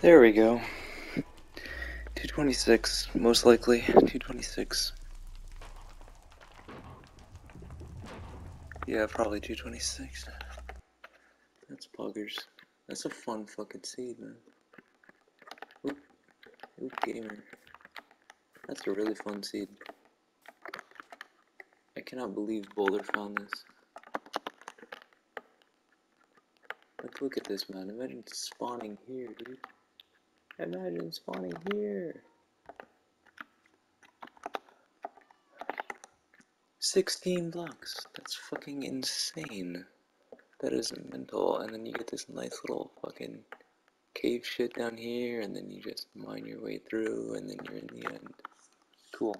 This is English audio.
There we go. 226, most likely. 226. Yeah, probably 226. That's buggers. That's a fun fucking seed, man. Oop, oop gamer. That's a really fun seed. I cannot believe Bowler found this. Like, look at this, man. Imagine spawning here, dude. Imagine spawning here. 16 blocks. That's fucking insane. That is mental. And then you get this nice little fucking cave shit down here, and then you just mine your way through, and then you're in the end. Cool.